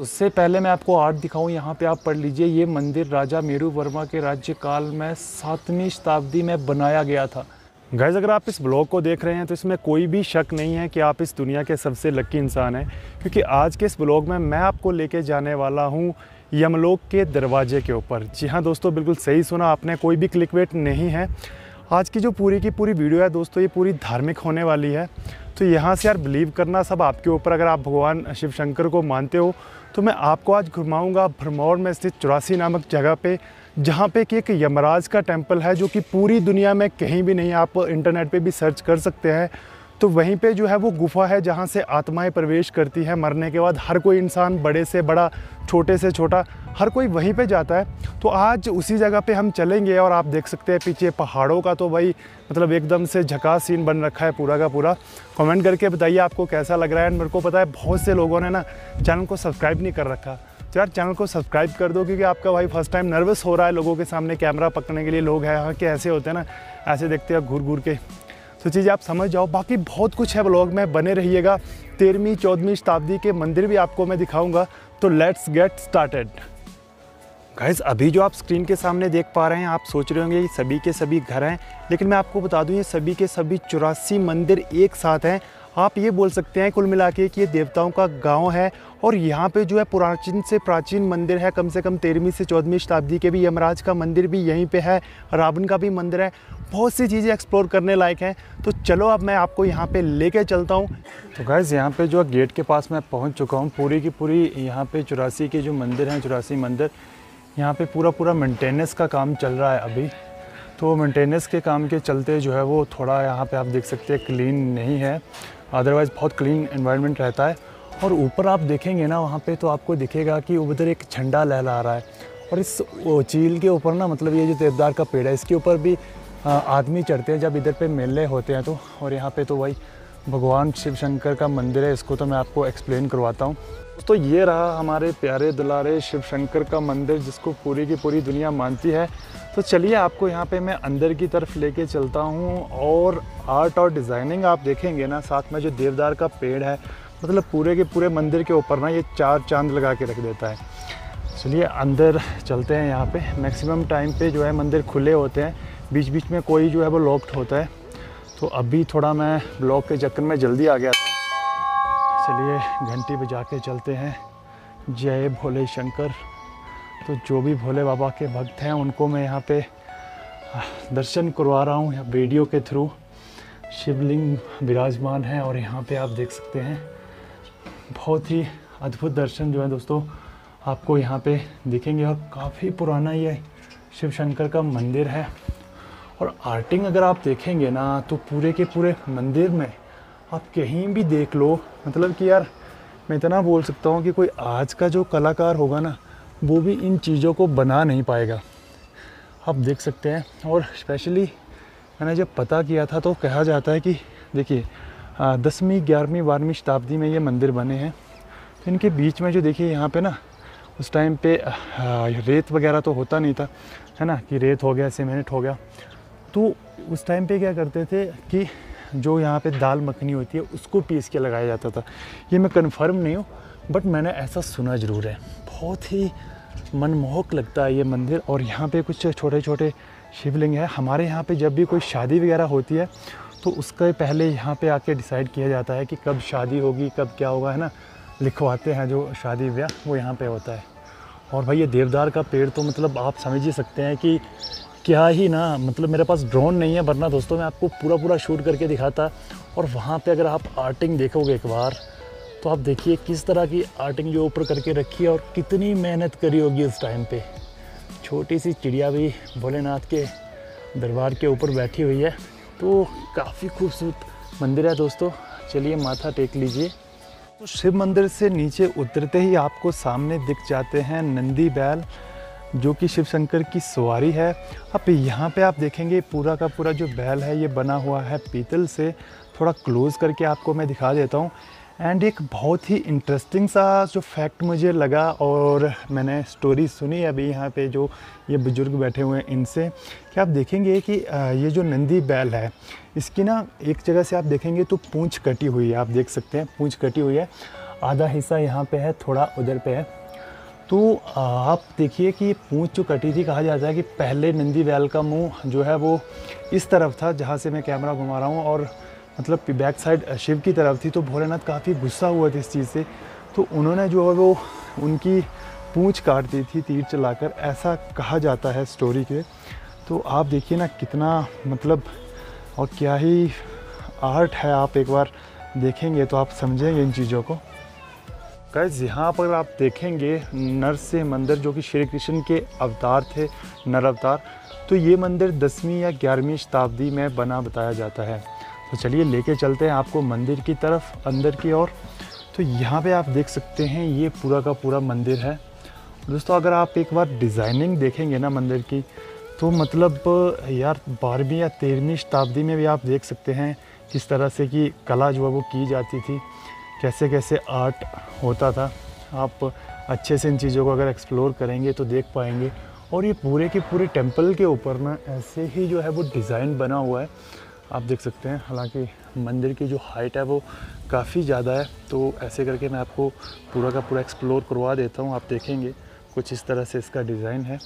उससे पहले मैं आपको आर्ट दिखाऊँ, यहाँ पे आप पढ़ लीजिए, ये मंदिर राजा मेरू वर्मा के राज्यकाल में सातवीं शताब्दी में बनाया गया था। गैज़ अगर आप इस ब्लॉग को देख रहे हैं तो इसमें कोई भी शक नहीं है कि आप इस दुनिया के सबसे लक्की इंसान हैं, क्योंकि आज के इस ब्लॉग में मैं आपको लेके जाने वाला हूँ यमलोक के दरवाजे के ऊपर। जी हाँ दोस्तों, बिल्कुल सही सुना आपने, कोई भी क्लिक नहीं है। आज की जो पूरी की पूरी वीडियो है दोस्तों, ये पूरी धार्मिक होने वाली है। तो यहाँ से यार बिलीव करना सब आपके ऊपर। अगर आप भगवान शिव शंकर को मानते हो तो मैं आपको आज घुमाऊँगा भरमौर में स्थित चौरासी नामक जगह पे, जहाँ पे कि एक यमराज का टेंपल है जो कि पूरी दुनिया में कहीं भी नहीं, आप इंटरनेट पे भी सर्च कर सकते हैं। तो वहीं पे जो है वो गुफा है जहाँ से आत्माएँ प्रवेश करती है मरने के बाद। हर कोई इंसान बड़े से बड़ा, छोटे से छोटा, हर कोई वहीं पे जाता है। तो आज उसी जगह पे हम चलेंगे और आप देख सकते हैं पीछे पहाड़ों का तो भाई मतलब एकदम से झकास सीन बन रखा है पूरा का पूरा। कमेंट करके बताइए आपको कैसा लग रहा है। मेरे को पता है बहुत से लोगों ने ना चैनल को सब्सक्राइब नहीं कर रखा। तो यार चैनल को सब्सक्राइब कर दो क्योंकि आपका भाई फ़र्स्ट टाइम नर्वस हो रहा है लोगों के सामने कैमरा पकड़ने के लिए। लोग हैं यहाँ के ऐसे होते हैं ना, ऐसे देखते हैं घूर घूर के। तो चीज़ें आप समझ जाओ। बाकी बहुत कुछ है ब्लॉग में, बने रहिएगा। तेरहवीं, चौदहवीं शताब्दी के मंदिर भी आपको मैं दिखाऊँगा। तो लेट्स गेट स्टार्टेड गाइज़ अभी जो आप स्क्रीन के सामने देख पा रहे हैं, आप सोच रहे होंगे ये सभी के सभी घर हैं। लेकिन मैं आपको बता दूँ, ये सभी के सभी चौरासी मंदिर एक साथ हैं। आप ये बोल सकते हैं कुल मिला के कि ये देवताओं का गाँव है और यहाँ पे जो है प्राचीन से प्राचीन मंदिर है, कम से कम तेरहवीं से चौदहवीं शताब्दी के भी यमराज का मंदिर भी यहीं पे है, रावण का भी मंदिर है, बहुत सी चीज़ें एक्सप्लोर करने लायक हैं। तो चलो अब मैं आपको यहाँ पे लेके चलता हूँ। तो गैज़ यहाँ पे जो गेट के पास मैं पहुँच चुका हूँ। पूरी की पूरी यहाँ पे चौरासी के जो मंदिर हैं, चौरासी मंदिर, यहाँ पर पूरा पूरा मेंटेनेंस का काम चल रहा है अभी। तो मेंटेनेंस के काम के चलते जो है वो थोड़ा यहाँ पे आप देख सकते हैं क्लीन नहीं है। अदरवाइज़ बहुत क्लीन इन्वायरमेंट रहता है। और ऊपर आप देखेंगे ना, वहाँ पे तो आपको दिखेगा कि उधर एक झंडा लहला रहा है। और इस चील के ऊपर ना मतलब ये जो देवदार का पेड़ है, इसके ऊपर भी आदमी चढ़ते हैं, जब इधर पे मेले होते हैं तो। और यहाँ पे तो वही भगवान शिव शंकर का मंदिर है, इसको तो मैं आपको एक्सप्लेन करवाता हूँ। तो ये रहा हमारे प्यारे दुलारे शिव शंकर का मंदिर, जिसको पूरी की पूरी दुनिया मानती है। तो चलिए, आपको यहाँ पे मैं अंदर की तरफ़ लेके चलता हूँ और आर्ट और डिज़ाइनिंग आप देखेंगे ना, साथ में जो देवदार का पेड़ है मतलब पूरे के पूरे मंदिर के ऊपर ना ये चार चाँद लगा के रख देता है। चलिए, अंदर चलते हैं यहाँ पे। मैक्सिमम टाइम पे जो है मंदिर खुले होते हैं। बीच बीच में कोई जो है वो लॉक्ड होता है। तो अभी थोड़ा मैं ब्लॉक के चक्कर में जल्दी आ गया था। चलिए घंटी बजा के चलते हैं। जय भोले शंकर। तो जो भी भोले बाबा के भक्त हैं, उनको मैं यहाँ पे दर्शन करवा रहा हूँ वीडियो के थ्रू। शिवलिंग विराजमान है और यहाँ पे आप देख सकते हैं। बहुत ही अद्भुत दर्शन जो है दोस्तों, आपको यहाँ पे दिखेंगे। और काफ़ी पुराना ये शिव शंकर का मंदिर है। और आर्टिंग अगर आप देखेंगे ना तो पूरे के पूरे मंदिर में आप कहीं भी देख लो मतलब कि यार, मैं इतना बोल सकता हूँ कि कोई आज का जो कलाकार होगा ना, वो भी इन चीज़ों को बना नहीं पाएगा। आप देख सकते हैं, और स्पेशली मैंने जब पता किया था तो कहा जाता है कि देखिए दसवीं, ग्यारहवीं, बारहवीं शताब्दी में ये मंदिर बने हैं। तो इनके बीच में जो देखिए, यहाँ पे ना, उस टाइम पे रेत वगैरह तो होता नहीं था, है ना, कि रेत हो गया, सीमेंट हो गया। तो उस टाइम पे क्या करते थे कि जो यहाँ पे दाल मखनी होती है, उसको पीस के लगाया जाता था। ये मैं कन्फर्म नहीं हूँ बट मैंने ऐसा सुना ज़रूर है। बहुत ही मनमोहक लगता है ये मंदिर, और यहाँ पे कुछ छोटे छोटे शिवलिंग है। हमारे यहाँ पे जब भी कोई शादी वगैरह होती है तो उसके पहले यहाँ पे आके डिसाइड किया जाता है कि कब शादी होगी, कब क्या होगा, है ना? लिखवाते हैं जो शादी ब्याह वो यहाँ पे होता है। और भाई ये देवदार का पेड़ तो मतलब आप समझ ही सकते हैं कि क्या ही ना मतलब मेरे पास ड्रोन नहीं है, वरना दोस्तों मैं आपको पूरा पूरा शूट करके दिखाता। और वहाँ पे अगर आप आर्टिंग देखोगे एक बार तो आप देखिए किस तरह की आर्टिंग जो ऊपर करके रखी है और कितनी मेहनत करी होगी उस टाइम पे। छोटी सी चिड़िया भी भोलेनाथ के दरबार के ऊपर बैठी हुई है। तो काफ़ी खूबसूरत मंदिर है दोस्तों। चलिए माथा टेक लीजिए। तो शिव मंदिर से नीचे उतरते ही आपको सामने दिख जाते हैं नंदी बैल। जो कि शिव शंकर की सवारी है। अब यहाँ पे आप देखेंगे पूरा का पूरा जो बैल है, ये बना हुआ है पीतल से। थोड़ा क्लोज़ करके आपको मैं दिखा देता हूँ। एंड एक बहुत ही इंटरेस्टिंग सा जो फैक्ट मुझे लगा और मैंने स्टोरी सुनी अभी यहाँ पे जो ये बुज़ुर्ग बैठे हुए हैं इनसे। कि आप देखेंगे कि ये जो नंदी बैल है, इसकी ना एक जगह से आप देखेंगे तो पूंछ कटी हुई है। आप देख सकते हैं, पूंछ कटी हुई है। आधा हिस्सा यहाँ पे है, थोड़ा उधर पे है। तो आप देखिए कि पूँछ जो कटी थी, कहा जाता है कि पहले नंदी वैल का मुँह जो है वो इस तरफ़ था, जहाँ से मैं कैमरा घुमा रहा हूँ और मतलब बैक साइड शिव की तरफ़ थी तो भोलेनाथ काफ़ी गुस्सा हुआ था इस चीज़ से। तो उन्होंने जो है वो उनकी पूँछ काट दी थी तीर चलाकर, ऐसा कहा जाता है स्टोरी के। तो आप देखिए ना कितना मतलब और क्या ही आर्ट है, आप एक बार देखेंगे तो आप समझेंगे इन चीज़ों को। गैस यहाँ पर आप देखेंगे नरसिंह मंदिर जो कि श्री कृष्ण के अवतार थे, नर अवतार। तो ये मंदिर दसवीं या ग्यारहवीं शताब्दी में बना, बताया जाता है। तो चलिए लेके चलते हैं आपको मंदिर की तरफ़, अंदर की ओर। तो यहाँ पे आप देख सकते हैं, ये पूरा का पूरा मंदिर है। दोस्तों, अगर आप एक बार डिज़ाइनिंग देखेंगे ना मंदिर की तो मतलब यार, बारहवीं या तेरहवीं शताब्दी में भी आप देख सकते हैं, किस तरह से कि कला जो है वो की जाती थी। कैसे कैसे आर्ट होता था। आप अच्छे से इन चीज़ों को अगर एक्सप्लोर करेंगे तो देख पाएँगे। और ये पूरे के पूरे टेंपल के ऊपर ना ऐसे ही जो है वो डिज़ाइन बना हुआ है। आप देख सकते हैं हालाँकि मंदिर की जो हाइट है वो काफ़ी ज़्यादा है। तो ऐसे करके मैं आपको पूरा का पूरा एक्सप्लोर करवा देता हूँ आप देखेंगे कुछ इस तरह से इसका डिज़ाइन है।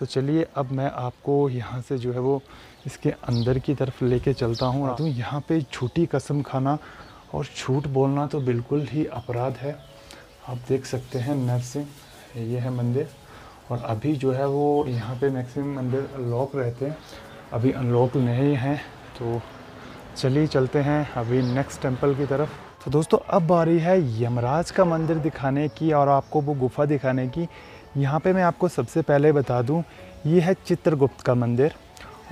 तो चलिए अब मैं आपको यहाँ से जो है वो इसके अंदर की तरफ़ लेके चलता हूँ। तो यहाँ पे झूठी कसम खाना और झूठ बोलना तो बिल्कुल ही अपराध है। आप देख सकते हैं नरसिंह, ये है मंदिर। और अभी जो है वो यहाँ पे मैक्सिमम मंदिर लॉक रहते हैं। अभी अनलॉक नहीं हैं तो चलिए चलते हैं अभी नेक्स्ट टेंपल की तरफ़। तो दोस्तों, अब बारी है यमराज का मंदिर दिखाने की और आपको वो गुफा दिखाने की। यहाँ पे मैं आपको सबसे पहले बता दूँ, ये है चित्रगुप्त का मंदिर।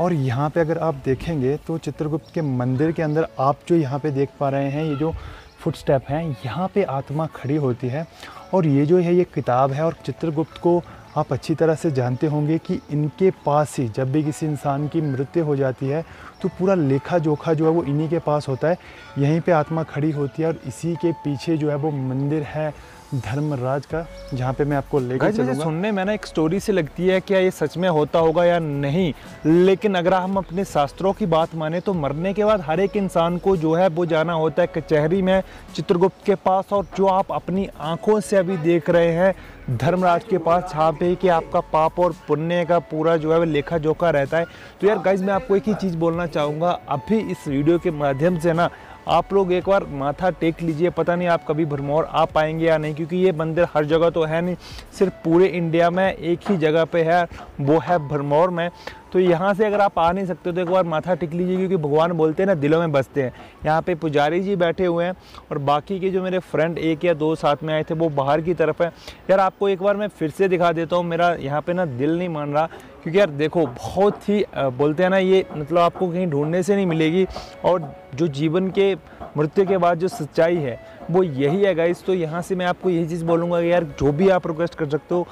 और यहाँ पे अगर आप देखेंगे तो चित्रगुप्त के मंदिर के अंदर आप जो यहाँ पे देख पा रहे हैं, ये जो फुट स्टेप हैं, यहाँ पे आत्मा खड़ी होती है। और ये जो है, ये किताब है और चित्रगुप्त को आप अच्छी तरह से जानते होंगे कि इनके पास ही जब भी किसी इंसान की मृत्यु हो जाती है तो पूरा लेखा जोखा जो है, वो इन्हीं के पास होता है। यहीं पे आत्मा खड़ी होती है और इसी के पीछे जो है, वो मंदिर है। धर्मराज का जहाँ पे मैं आपको लेकर चलूँगा। सुनने में ना एक स्टोरी से लगती है क्या ये सच में होता होगा या नहीं लेकिन अगर हम अपने शास्त्रों की बात माने तो मरने के बाद हर एक इंसान को जो है वो जाना होता है कचहरी में चित्रगुप्त के पास और जो आप अपनी आँखों से अभी देख रहे हैं धर्मराज के पास जहाँ पे कि आपका पाप और पुण्य का पूरा जो है लेखा जोखा रहता है। तो यार गाइज़ मैं आपको एक ही चीज़ बोलना चाहूँगा अभी इस वीडियो के माध्यम से ना आप लोग एक बार माथा टेक लीजिए, पता नहीं आप कभी भरमौर आ पाएँगे या नहीं, क्योंकि ये मंदिर हर जगह तो है नहीं, सिर्फ़ पूरे इंडिया में एक ही जगह पे है, वो है भरमौर में। तो यहाँ से अगर आप आ नहीं सकते तो एक बार माथा टिक लीजिए, क्योंकि भगवान बोलते हैं ना, दिलों में बसते हैं। यहाँ पे पुजारी जी बैठे हुए हैं, और बाकी के जो मेरे फ्रेंड एक या दो साथ में आए थे, वो बाहर की तरफ़ है। यार, आपको एक बार मैं फिर से दिखा देता हूँ, मेरा यहाँ पे ना दिल नहीं मान रहा, क्योंकि यार देखो, बहुत ही बोलते हैं ना, ये मतलब आपको कहीं ढूँढने से नहीं मिलेगी, और जो जीवन के मृत्यु के बाद जो सच्चाई है, वो यही है गाइस तो यहाँ से मैं आपको यही चीज़ बोलूँगा कि यार, जो भी आप रिक्वेस्ट कर सकते हो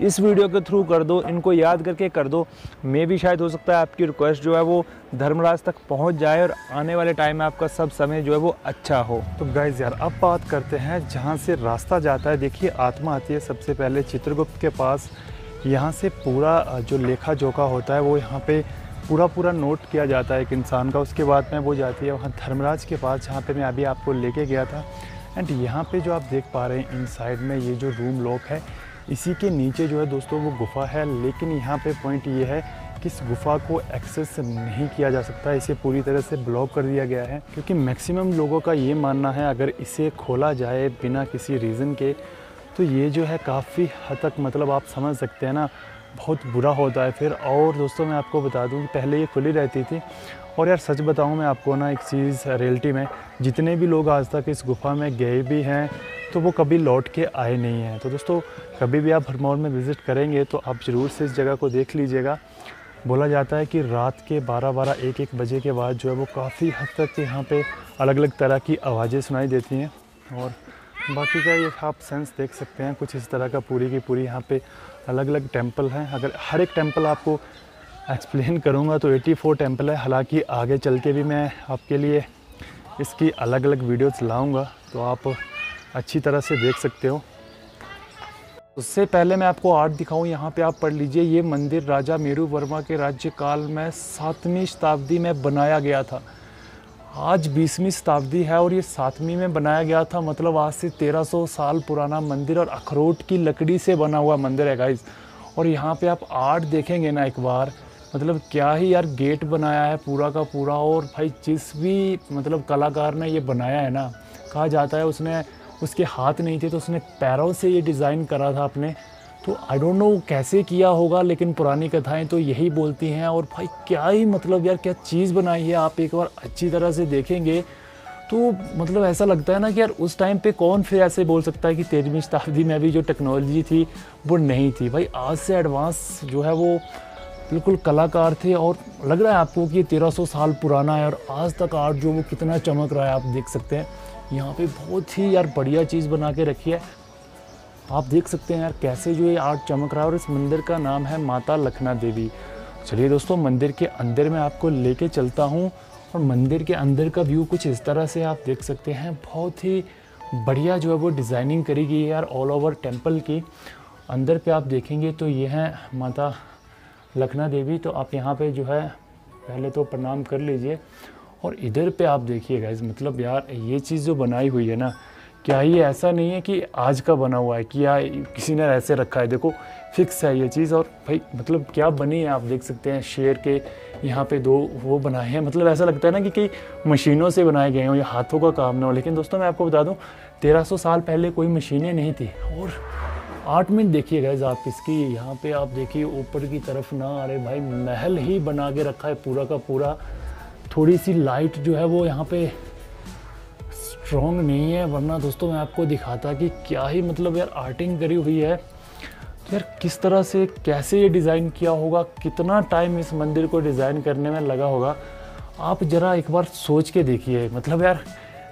इस वीडियो के थ्रू कर दो, इनको याद करके कर दो। मे भी शायद हो सकता है आपकी रिक्वेस्ट जो है वो धर्मराज तक पहुँच जाए और आने वाले टाइम में आपका सब समय जो है वो अच्छा हो। तो गाइज़ यार, अब बात करते हैं जहाँ से रास्ता जाता है। देखिए, आत्मा आती है सबसे पहले चित्रगुप्त के पास। यहाँ से पूरा जो लेखा जोखा होता है वो यहाँ पे पूरा पूरा नोट किया जाता है एक इंसान का। उसके बाद में वो जाती है वहाँ धर्मराज के पास, जहाँ पे मैं अभी आपको लेके गया था। एंड यहाँ पे जो आप देख पा रहे हैं इन साइड में ये जो रूम लॉक है इसी के नीचे जो है दोस्तों वो गुफ़ा है, लेकिन यहाँ पे पॉइंट ये है कि इस गुफ़ा को एक्सेस नहीं किया जा सकता। इसे पूरी तरह से ब्लॉक कर दिया गया है, क्योंकि मैक्सिमम लोगों का ये मानना है, अगर इसे खोला जाए बिना किसी रीज़न के तो ये जो है काफ़ी हद तक मतलब आप समझ सकते हैं ना, बहुत बुरा होता है। फिर और दोस्तों मैं आपको बता दूँ पहले ये खुली रहती थी, और यार सच बताऊँ मैं आपको ना एक चीज़ रियलिटी में जितने भी लोग आज तक इस गुफ़ा में गए भी हैं तो वो कभी लौट के आए नहीं हैं। तो दोस्तों, कभी भी आप भरमौर में विज़िट करेंगे तो आप ज़रूर से इस जगह को देख लीजिएगा। बोला जाता है कि रात के 12-12 एक एक बजे के बाद जो है वो काफ़ी हद तक यहाँ पे अलग अलग तरह की आवाज़ें सुनाई देती हैं। और बाकी का ये आप सेंस देख सकते हैं, कुछ इस तरह का पूरी की पूरी यहाँ पे अलग अलग टेंपल हैं। अगर हर एक टेंपल आपको एक्सप्लेन करूँगा तो 84 टेंपल है। हालाँकि आगे चल के भी मैं आपके लिए इसकी अलग अलग वीडियोस लाऊँगा तो आप अच्छी तरह से देख सकते हो। उससे पहले मैं आपको आर्ट दिखाऊँ, यहाँ पे आप पढ़ लीजिए, ये मंदिर राजा मेरू वर्मा के राज्यकाल में सातवीं शताब्दी में बनाया गया था। आज बीसवीं शताब्दी है और ये सातवीं में बनाया गया था मतलब आज से 1300 साल पुराना मंदिर और अखरोट की लकड़ी से बना हुआ मंदिर है गाइज़ और यहाँ पे आप आर्ट देखेंगे ना एक बार मतलब क्या ही यार गेट बनाया है पूरा का पूरा। और भाई जिस भी मतलब कलाकार ने ये बनाया है ना, कहा जाता है उसने उसके हाथ नहीं थे तो उसने पैरों से ये डिज़ाइन करा था अपने। तो आई डोंट नो कैसे किया होगा, लेकिन पुरानी कथाएँ तो यही बोलती हैं, और भाई क्या ही मतलब यार, क्या चीज़ बनाई है आप एक बार, अच्छी तरह से देखेंगे। तो मतलब ऐसा लगता है ना कि यार, उस टाइम पे कौन फिर ऐसे बोल सकता है कि तेरहवीं शताब्दी में भी जो टेक्नोलॉजी थी, वो नहीं थी। भाई, आज से एडवांस जो है वो बिल्कुल कलाकार थे, और लग रहा है आपको कि तेरह सौ साल पुराना है, और आज तक आर्ट जो वो कितना चमक रहा है, आप देख सकते हैं। यहाँ पे बहुत ही यार बढ़िया चीज़ बना के रखी है। आप देख सकते हैं यार कैसे जो ये आर्ट चमक रहा है और इस मंदिर का नाम है माता लखना देवी। चलिए दोस्तों, मंदिर के अंदर मैं आपको लेके चलता हूँ और मंदिर के अंदर का व्यू कुछ इस तरह से आप देख सकते हैं। बहुत ही बढ़िया जो है वो डिज़ाइनिंग करी गई है यार ऑल ओवर टेंपल की। अंदर पे आप देखेंगे तो ये है माता लखना देवी। तो आप यहाँ पे जो है पहले तो प्रणाम कर लीजिए। और इधर पे आप देखिएगा इस मतलब यार, ये चीज़ जो बनाई हुई है ना, क्या ये ऐसा नहीं है कि आज का बना हुआ है, कि या किसी ने ऐसे रखा है, देखो फिक्स है ये चीज़ और भाई मतलब क्या बनी है, आप देख सकते हैं, शेर के यहाँ पे दो वो बनाए हैं मतलब ऐसा लगता है ना कि कई मशीनों से बनाए गए हों या हाथों का काम ना हो, लेकिन दोस्तों मैं आपको बता दूँ, तेरह सौ साल पहले कोई मशीनें नहीं थी और आठ मिनट देखिए गैस आप इसकी, यहाँ पे आप देखिए, ऊपर की तरफ़ ना, अरे भाई, महल ही बना के रखा है, पूरा का पूरा। थोड़ी सी लाइट जो है वो यहाँ पे स्ट्रॉन्ग नहीं है, वरना दोस्तों मैं आपको दिखाता कि क्या ही मतलब यार आर्टिंग करी हुई है। तो यार किस तरह से, कैसे ये डिज़ाइन किया होगा, कितना टाइम इस मंदिर को डिज़ाइन करने में लगा होगा, आप ज़रा एक बार सोच के देखिए। मतलब यार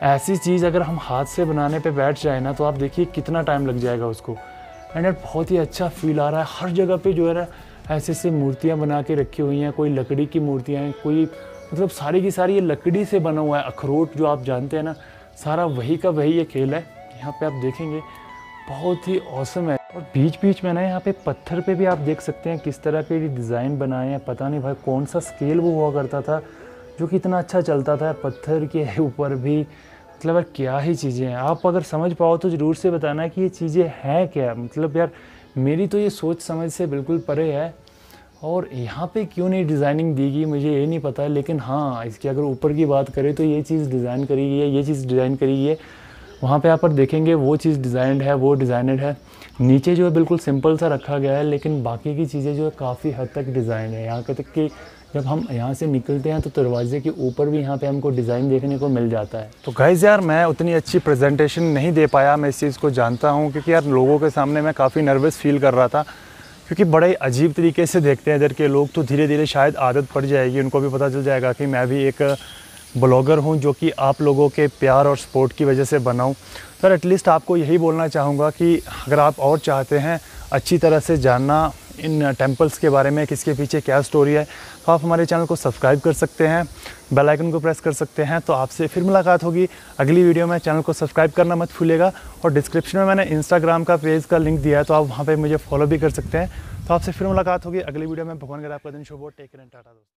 ऐसी चीज़ अगर हम हाथ से बनाने पे बैठ जाए ना तो आप देखिए कितना टाइम लग जाएगा उसको। एंड यार बहुत ही अच्छा फील आ रहा है। हर जगह पे जो है ना ऐसे ऐसे मूर्तियाँ बना के रखी हुई हैं, कोई लकड़ी की मूर्तियाँ हैं, कोई मतलब सारी की सारी ये लकड़ी से बना हुआ है, अखरोट जो आप जानते हैं ना, सारा वही का वही ये खेल है। यहाँ पे आप देखेंगे, बहुत ही औसम है। और बीच बीच में ना यहाँ पे पत्थर पे भी आप देख सकते हैं किस तरह के डिज़ाइन बनाए हैं। पता नहीं भाई कौन सा स्केल वो हुआ करता था, जो कि इतना अच्छा चलता था पत्थर के ऊपर भी। मतलब यार क्या ही चीज़ें हैं। आप अगर समझ पाओ तो ज़रूर से बताना कि ये चीज़ें हैं क्या। मतलब यार मेरी तो ये सोच समझ से बिल्कुल परे है। और यहाँ पे क्यों नहीं डिज़ाइनिंग दी गई मुझे ये नहीं पता है लेकिन हाँ इसकी अगर ऊपर की बात करें तो ये चीज़ डिज़ाइन करी गई है, ये चीज़ डिज़ाइन करी गई है। वहाँ पे आप देखेंगे वो चीज़ डिज़ाइंड है, वो डिज़ाइनड है। नीचे जो है बिल्कुल सिंपल सा रखा गया है, लेकिन बाकी की चीज़ें जो है काफ़ी हद तक डिज़ाइन है। यहाँ तक कि जब हम यहाँ से निकलते हैं तो दरवाजे के ऊपर भी यहाँ पे हमको डिज़ाइन देखने को मिल जाता है। तो गाइज़ यार, मैं उतनी अच्छी प्रेजेंटेशन नहीं दे पाया, मैं इस चीज़ को जानता हूँ, क्योंकि यार लोगों के सामने मैं काफ़ी नर्वस फील कर रहा था। क्योंकि बड़े अजीब तरीके से देखते हैं इधर के लोग तो धीरे धीरे शायद आदत पड़ जाएगी, उनको भी पता चल जाएगा कि मैं भी एक ब्लॉगर हूँ जो कि आप लोगों के प्यार और सपोर्ट की वजह से बनाऊँ सर एटलीस्ट आपको यही बोलना चाहूँगा कि अगर आप और चाहते हैं, अच्छी तरह से जानना इन टेम्पल्स के बारे में, किसके पीछे क्या स्टोरी है तो आप हमारे चैनल को सब्सक्राइब कर सकते हैं बेल आइकन को प्रेस कर सकते हैं तो आपसे फिर मुलाकात होगी। अगली वीडियो में चैनल को सब्सक्राइब करना मत भूलेगा और डिस्क्रिप्शन में मैंने इंस्टाग्राम का पेज का लिंक दिया है तो आप वहाँ पर मुझे फॉलो भी कर सकते हैं। तो आपसे फिर मुलाकात होगी। अगली वीडियो में भगवान गिर आपका दिन शुभ हो। टेक एंड टाटा दोस्तों।